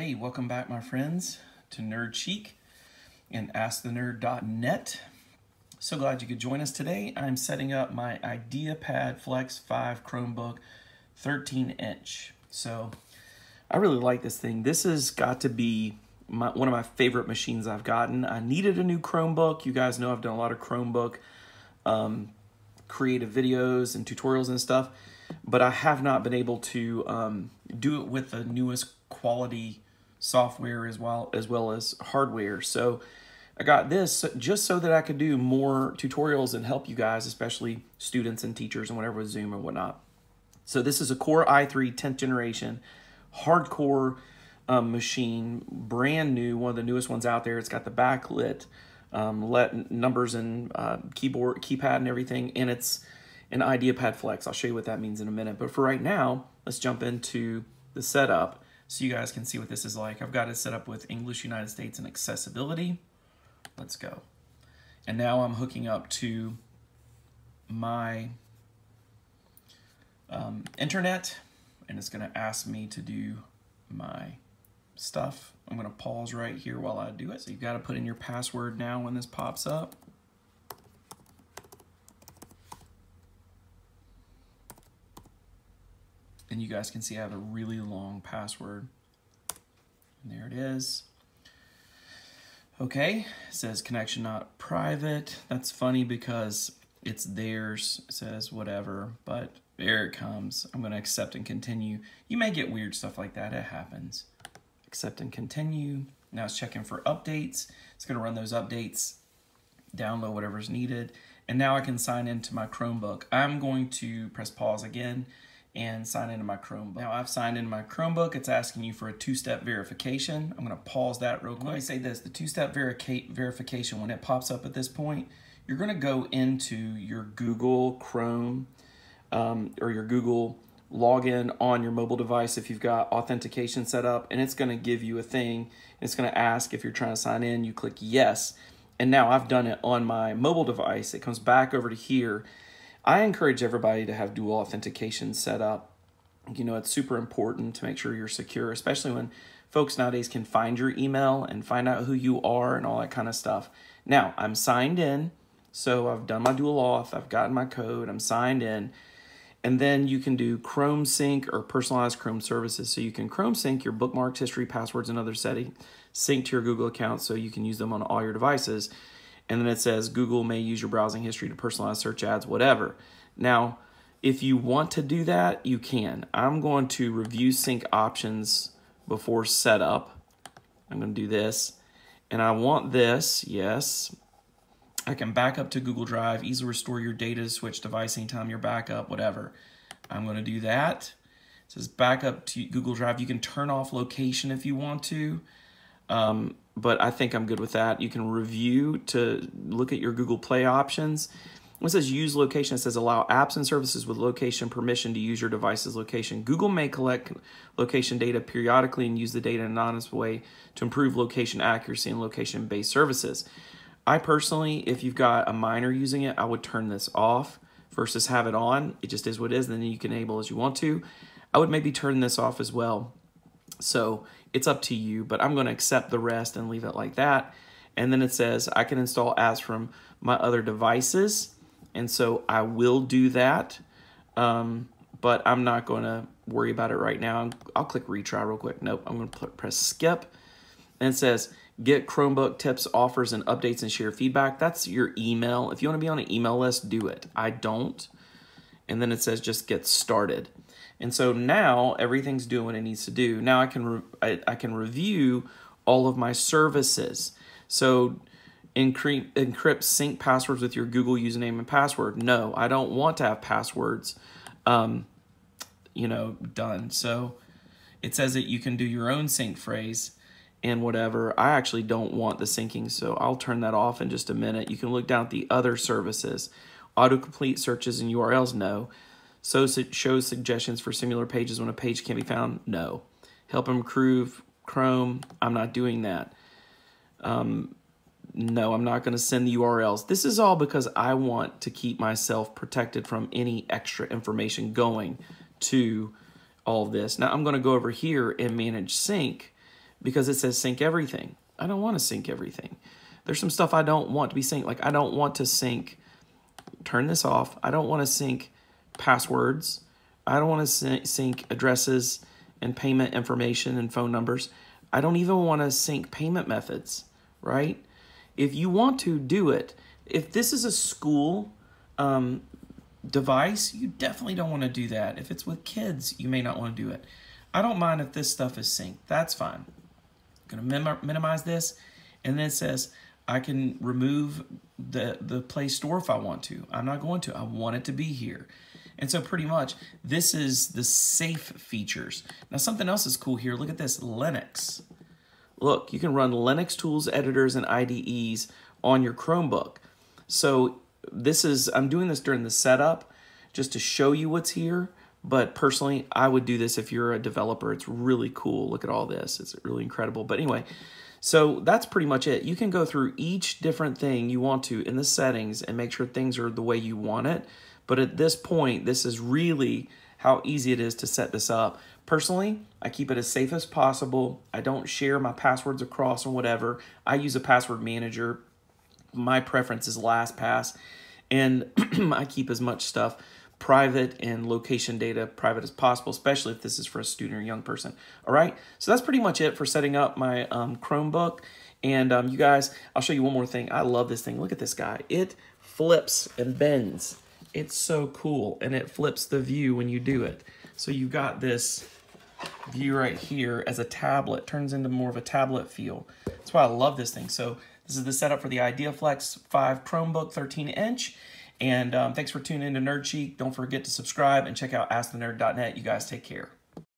Hey, welcome back, my friends, to Nerd Chic and AskTheNerd.net. So glad you could join us today. I'm setting up my IdeaPad Flex 5 Chromebook 13 inch. So I really like this thing. This has got to be my, one of my favorite machines I've gotten. I needed a new Chromebook. You guys know I've done a lot of Chromebook um, creative videos and tutorials and stuff, but I have not been able to um, do it with the newest quality software as well as well as hardware. So I got this just so that I could do more tutorials and help you guys, especially students and teachers and whatever with Zoom and whatnot. So this is a Core i3 10th generation hardcore um, machine, brand new, one of the newest ones out there. It's got the backlit um, let numbers and uh, keyboard, keypad and everything, and it's an IdeaPad Flex. I'll show you what that means in a minute. But for right now, let's jump into the setup so you guys can see what this is like. I've got it set up with English United States and accessibility. Let's go. And now I'm hooking up to my um, internet and it's going to ask me to do my stuff. I'm going to pause right here while I do it. So you've got to put in your password now when this pops up. And you guys can see I have a really long password. And there it is. Okay, it says connection not private. That's funny because it's theirs, it says whatever, but there it comes. I'm gonna accept and continue. You may get weird stuff like that, it happens. Accept and continue. Now it's checking for updates. It's gonna run those updates, download whatever's needed, and now I can sign into my Chromebook. I'm going to press pause again and sign into my Chromebook. Now I've signed into my Chromebook. It's asking you for a two-step verification. I'm gonna pause that real quick. Let me say this, the two-step verification, when it pops up at this point, you're gonna go into your Google Chrome um, or your Google login on your mobile device if you've got authentication set up and it's gonna give you a thing. It's gonna ask if you're trying to sign in, you click yes. And now I've done it on my mobile device. It comes back over to here I encourage everybody to have dual authentication set up. You know, it's super important to make sure you're secure, especially when folks nowadays can find your email and find out who you are and all that kind of stuff. Now, I'm signed in, so I've done my dual auth, I've gotten my code, I'm signed in. And then you can do Chrome Sync or personalized Chrome services. So you can Chrome Sync your bookmarks, history, passwords, and other settings, sync to your Google account so you can use them on all your devices and then it says Google may use your browsing history to personalize search ads, whatever. Now, if you want to do that, you can. I'm going to review sync options before setup. I'm going to do this. And I want this, yes. I can back up to Google Drive, easily restore your data, switch device anytime you're back up, whatever. I'm going to do that. It says back up to Google Drive. You can turn off location if you want to. Um, but I think I'm good with that. You can review to look at your Google Play options. It says use location, it says allow apps and services with location permission to use your device's location. Google may collect location data periodically and use the data in an honest way to improve location accuracy and location based services. I personally, if you've got a minor using it, I would turn this off versus have it on. It just is what it is, and then you can enable as you want to. I would maybe turn this off as well so it's up to you, but I'm going to accept the rest and leave it like that. And then it says I can install apps from my other devices. And so I will do that. Um, but I'm not going to worry about it right now. I'll click retry real quick. Nope, I'm going to press skip. And it says get Chromebook tips, offers, and updates and share feedback. That's your email. If you want to be on an email list, do it. I don't. And then it says just get started. And so now everything's doing what it needs to do. Now I can I, I can review all of my services. So encrypt, encrypt sync passwords with your Google username and password. No, I don't want to have passwords, um, you know, done. So it says that you can do your own sync phrase and whatever. I actually don't want the syncing, so I'll turn that off in just a minute. You can look down at the other services. Autocomplete searches and URLs, no. So shows suggestions for similar pages when a page can be found? No. Help improve Chrome? I'm not doing that. Um, no, I'm not going to send the URLs. This is all because I want to keep myself protected from any extra information going to all this. Now I'm going to go over here and manage sync because it says sync everything. I don't want to sync everything. There's some stuff I don't want to be synced. Like I don't want to sync, turn this off. I don't want to sync passwords. I don't want to sync addresses and payment information and phone numbers. I don't even want to sync payment methods, right? If you want to do it, if this is a school um, device, you definitely don't want to do that. If it's with kids, you may not want to do it. I don't mind if this stuff is synced. That's fine. I'm going to minimize this. And then it says I can remove the, the Play Store if I want to. I'm not going to. I want it to be here. And so pretty much this is the safe features. Now something else is cool here. Look at this, Linux. Look, you can run Linux tools, editors, and IDEs on your Chromebook. So this is, I'm doing this during the setup just to show you what's here. But personally, I would do this if you're a developer. It's really cool. Look at all this. It's really incredible. But anyway, so that's pretty much it. You can go through each different thing you want to in the settings and make sure things are the way you want it. But at this point, this is really how easy it is to set this up. Personally, I keep it as safe as possible. I don't share my passwords across or whatever. I use a password manager. My preference is LastPass. And I keep as much stuff private and location data private as possible, especially if this is for a student or young person. All right, so that's pretty much it for setting up my um, Chromebook. And um, you guys, I'll show you one more thing. I love this thing. Look at this guy. It flips and bends. It's so cool, and it flips the view when you do it. So you've got this view right here as a tablet, turns into more of a tablet feel. That's why I love this thing. So this is the setup for the IdeaFlex 5 Chromebook 13 inch. And um, thanks for tuning in to Nerd Chic. Don't forget to subscribe and check out AskTheNerd.net. You guys take care.